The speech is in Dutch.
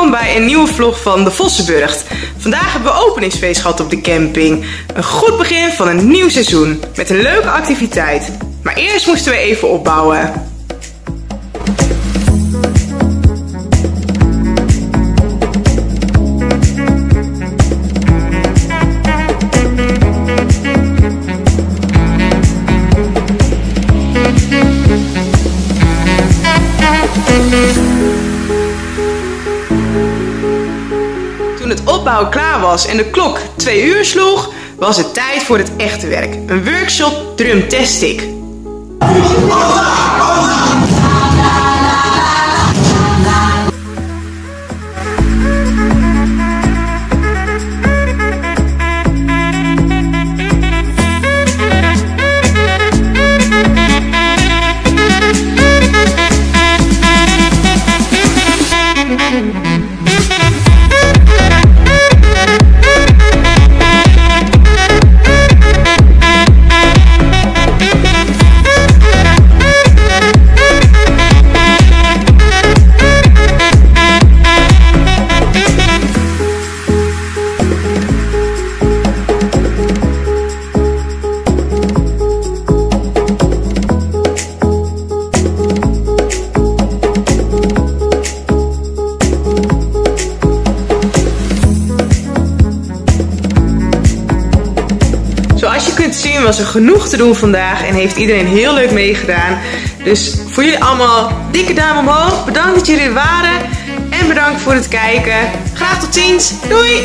Welkom bij een nieuwe vlog van de Vossenburgt. Vandaag hebben we openingsfeest gehad op de camping. Een goed begin van een nieuw seizoen met een leuke activiteit. Maar eerst moesten we even opbouwen. Opbouwen klaar was en de klok 2 uur sloeg, was het tijd voor het echte werk. Een workshop drumtastic. Zoals je kunt zien was er genoeg te doen vandaag en heeft iedereen heel leuk meegedaan. Dus voor jullie allemaal dikke duim omhoog. Bedankt dat jullie er waren en bedankt voor het kijken. Graag tot ziens. Doei!